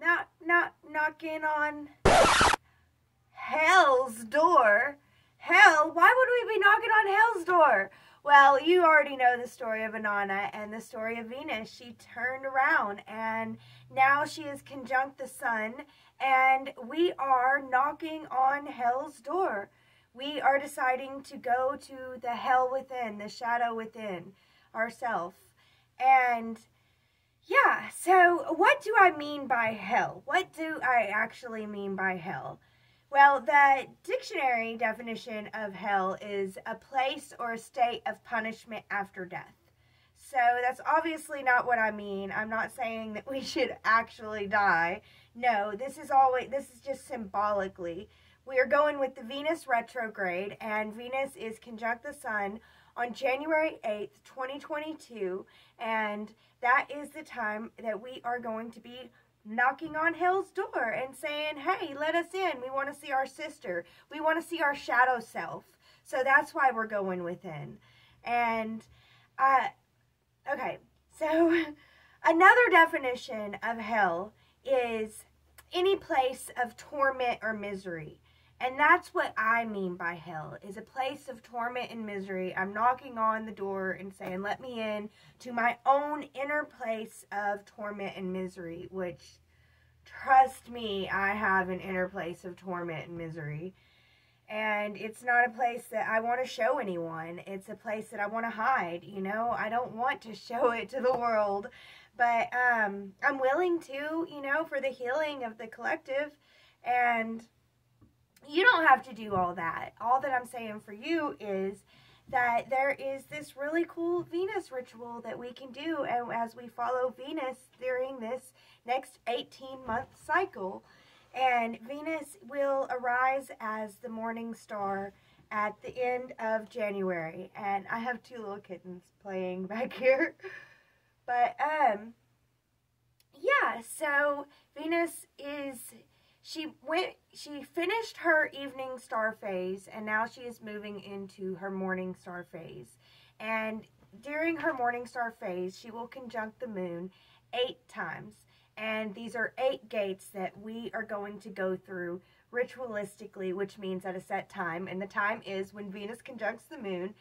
not not knocking on hell's door. Hell? Why would we be knocking on hell's door? Well, you already know the story of Inanna and the story of Venus. She turned around and now she is conjunct the sun, and we are knocking on hell's door. We are deciding to go to the hell within, the shadow within ourself. And yeah, so what do I mean by hell? What do I actually mean by hell? Well, the dictionary definition of hell is a place or a state of punishment after death. So that's obviously not what I mean. I'm not saying that we should actually die. No, this is always this is just symbolically. We are going with the Venus retrograde and Venus is conjunct the sun on January 8th, 2022, and that is the time that we are going to be knocking on hell's door and saying, hey, let us in. We want to see our sister. We want to see our shadow self. So that's why we're going within. And, uh, okay, so another definition of hell is any place of torment or misery. And that's what I mean by hell, is a place of torment and misery. I'm knocking on the door and saying, let me in to my own inner place of torment and misery, which, trust me, I have an inner place of torment and misery. And it's not a place that I want to show anyone. It's a place that I want to hide, you know? I don't want to show it to the world. But um, I'm willing to, you know, for the healing of the collective. And you don't have to do all that. All that I'm saying for you is that there is this really cool Venus ritual that we can do and as we follow Venus during this next 18 month cycle. And Venus will arise as the morning star at the end of January. And I have two little kittens playing back here. But, um, yeah, so Venus is she went she finished her evening star phase and now she is moving into her morning star phase. And during her morning star phase she will conjunct the moon eight times. And these are eight gates that we are going to go through ritualistically which means at a set time. And the time is when venus conjuncts the moon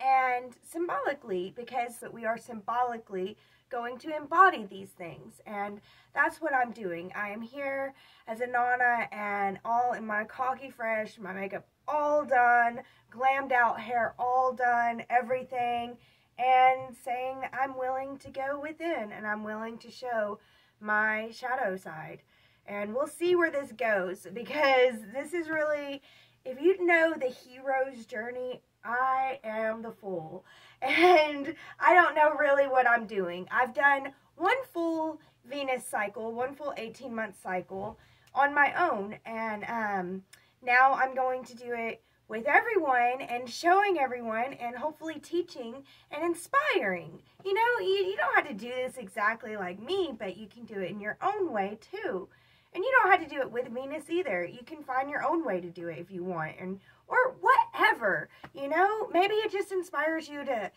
and symbolically because we are symbolically going to embody these things. And that's what I'm doing. I am here as Inanna and all in my cocky fresh, my makeup all done, glammed out hair all done, everything, and saying I'm willing to go within and I'm willing to show my shadow side. And we'll see where this goes because this is really, if you know the hero's journey, I am the fool. And I don't know really what I'm doing. I've done one full Venus cycle, one full 18 month cycle on my own. And um, now I'm going to do it with everyone and showing everyone and hopefully teaching and inspiring. You know, you, you don't have to do this exactly like me, but you can do it in your own way too. And you don't have to do it with Venus either. You can find your own way to do it if you want. And or whatever, you know? Maybe it just inspires you to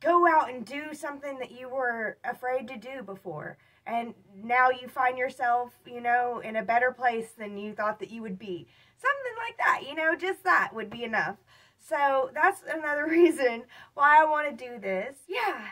go out and do something that you were afraid to do before. And now you find yourself, you know, in a better place than you thought that you would be. Something like that, you know, just that would be enough. So that's another reason why I want to do this. Yeah.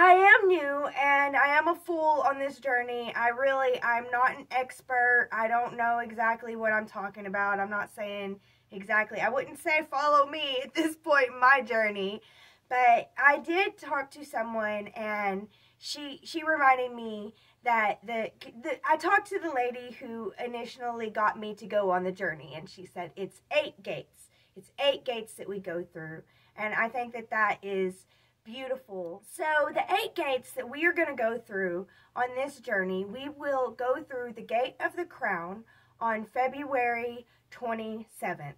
I am new and I am a fool on this journey. I really, I'm not an expert. I don't know exactly what I'm talking about. I'm not saying exactly, I wouldn't say follow me at this point in my journey. But I did talk to someone and she she reminded me that the, the I talked to the lady who initially got me to go on the journey and she said it's eight gates. It's eight gates that we go through. And I think that that is beautiful. So the eight gates that we are going to go through on this journey, we will go through the gate of the crown on February 27th.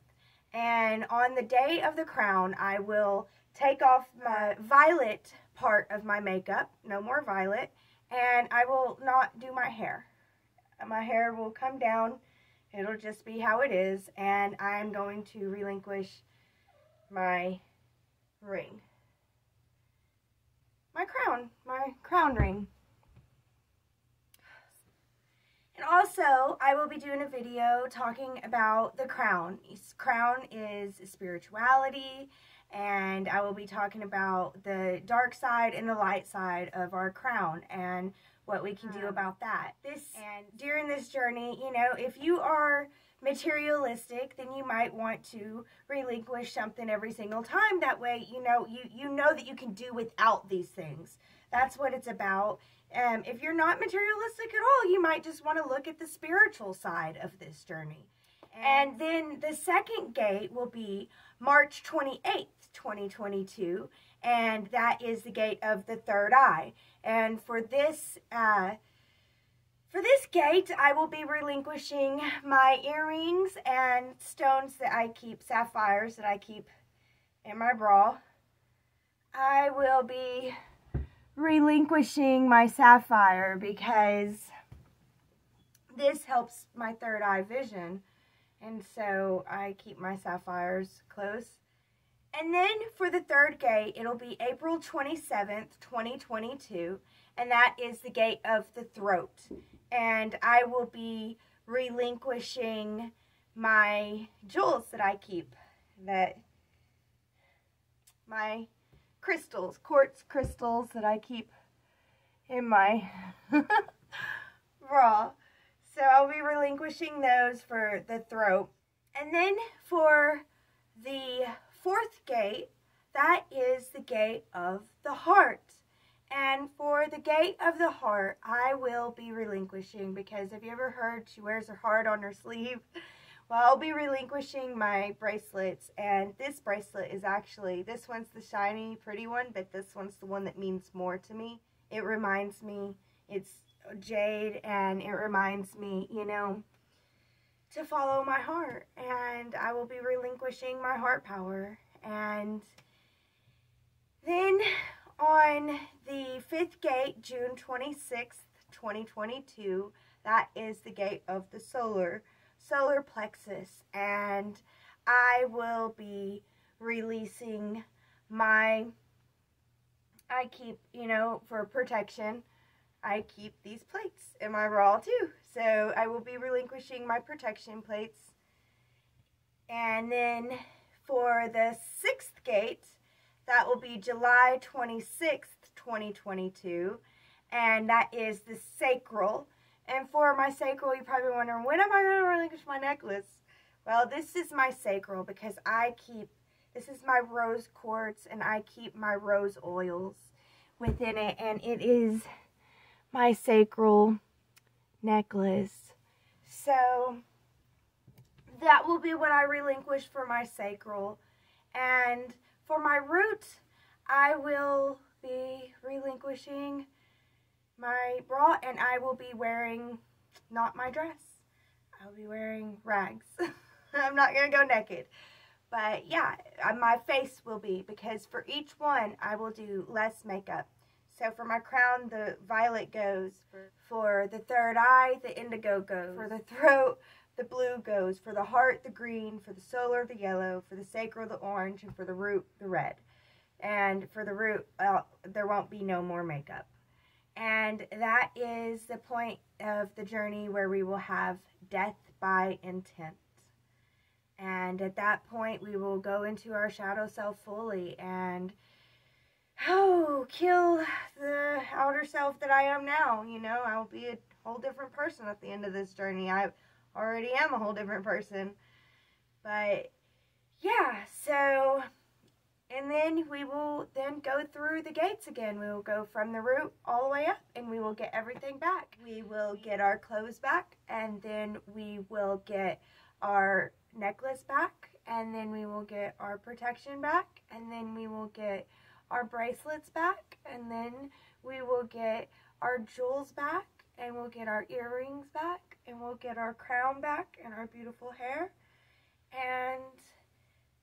And on the day of the crown, I will take off my violet part of my makeup, no more violet, and I will not do my hair. My hair will come down, it'll just be how it is, and I'm going to relinquish my ring my crown, my crown ring. And also, I will be doing a video talking about the crown. Crown is spirituality, and I will be talking about the dark side and the light side of our crown and what we can do about that. This and during this journey, you know, if you are materialistic, then you might want to relinquish something every single time. That way, you know, you you know that you can do without these things. That's what it's about. Um, if you're not materialistic at all, you might just want to look at the spiritual side of this journey. And then the second gate will be March 28th, 2022, and that is the gate of the third eye. And for this, uh, for this gate, I will be relinquishing my earrings and stones that I keep, sapphires that I keep in my bra. I will be relinquishing my sapphire because this helps my third eye vision. And so I keep my sapphires close. And then for the third gate, it'll be April 27th, 2022. And that is the gate of the throat. And I will be relinquishing my jewels that I keep. That my crystals, quartz crystals that I keep in my bra. So I'll be relinquishing those for the throat. And then for the fourth gate, that is the gate of the heart. And for the gate of the heart, I will be relinquishing because have you ever heard she wears her heart on her sleeve? Well, I'll be relinquishing my bracelets, and this bracelet is actually, this one's the shiny, pretty one, but this one's the one that means more to me. It reminds me, it's jade, and it reminds me, you know, to follow my heart, and I will be relinquishing my heart power, and then on the fifth gate, June 26th, 2022, that is the gate of the solar solar plexus and I will be releasing my I keep, you know, for protection, I keep these plates in my bra too. So I will be relinquishing my protection plates. And then for the sixth gate, that will be July 26th, 2022. And that is the sacral. And for my sacral, you're probably wondering, when am I going to relinquish my necklace? Well, this is my sacral because I keep, this is my rose quartz and I keep my rose oils within it. And it is my sacral necklace. So that will be what I relinquish for my sacral. And for my root, I will be relinquishing my bra and I will be wearing not my dress. I'll be wearing rags. I'm not going to go naked. But yeah, uh, my face will be because for each one I will do less makeup. So for my crown, the violet goes. For, for the third eye, the indigo goes. For the throat, the blue goes. For the heart, the green. For the solar, the yellow. For the sacral, the orange. And for the root, the red. And for the root, uh, there won't be no more makeup. And that is the point of the journey where we will have death by intent. And at that point, we will go into our shadow self fully and, oh, kill the outer self that I am now. You know, I'll be a whole different person at the end of this journey. I already am a whole different person. But, yeah, so and then we will then go through the gates again. We will go from the root all the way up and we will get everything back. We will get our clothes back and then we will get our necklace back and then we will get our protection back and then we will get our bracelets back and then we will get our jewels back and we'll get our earrings back and we'll get our crown back and our beautiful hair and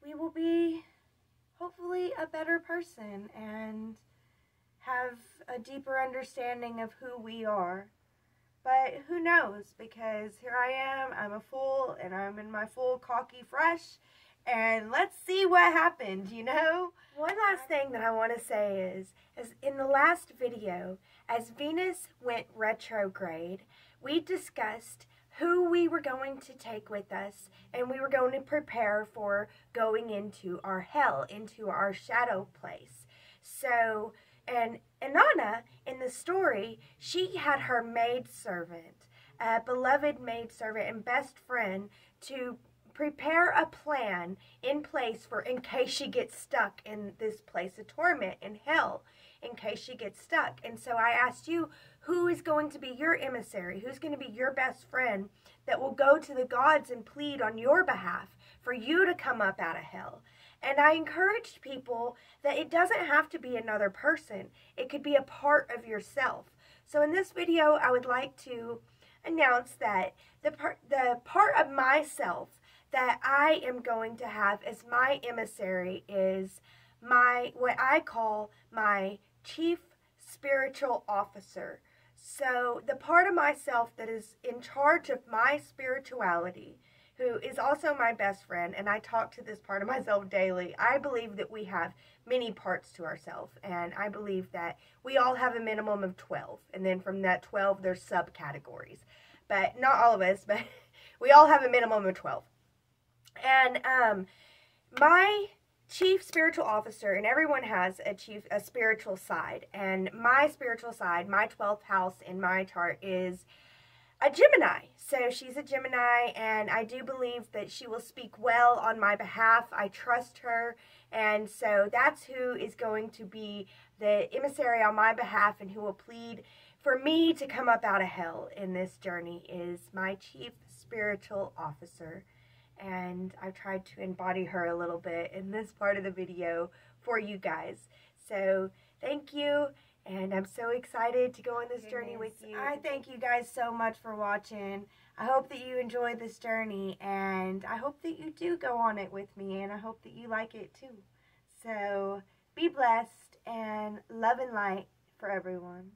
we will be hopefully a better person and have a deeper understanding of who we are. But who knows? Because here I am, I'm a fool, and I'm in my full cocky fresh, and let's see what happened, you know? One last thing that I want to say is, is in the last video, as Venus went retrograde, we discussed who we were going to take with us, and we were going to prepare for going into our hell, into our shadow place. So, and Inanna, in the story, she had her maid servant, a beloved maid servant and best friend, to prepare a plan in place for in case she gets stuck in this place of torment in hell in case she gets stuck and so i asked you who is going to be your emissary who's going to be your best friend that will go to the gods and plead on your behalf for you to come up out of hell and I encouraged people that it doesn't have to be another person. It could be a part of yourself. So in this video, I would like to announce that the part, the part of myself that I am going to have as my emissary is my what I call my chief spiritual officer. So the part of myself that is in charge of my spirituality who is also my best friend, and I talk to this part of myself daily. I believe that we have many parts to ourselves, and I believe that we all have a minimum of 12, and then from that 12, there's subcategories. But not all of us, but we all have a minimum of 12. And um, my chief spiritual officer, and everyone has a chief, a spiritual side, and my spiritual side, my 12th house in my chart is a Gemini. So she's a Gemini, and I do believe that she will speak well on my behalf. I trust her, and so that's who is going to be the emissary on my behalf and who will plead for me to come up out of hell in this journey is my chief spiritual officer. And I've tried to embody her a little bit in this part of the video for you guys. So thank you and I'm so excited to go on this journey with you. I thank you guys so much for watching. I hope that you enjoy this journey, and I hope that you do go on it with me, and I hope that you like it too. So be blessed, and love and light for everyone.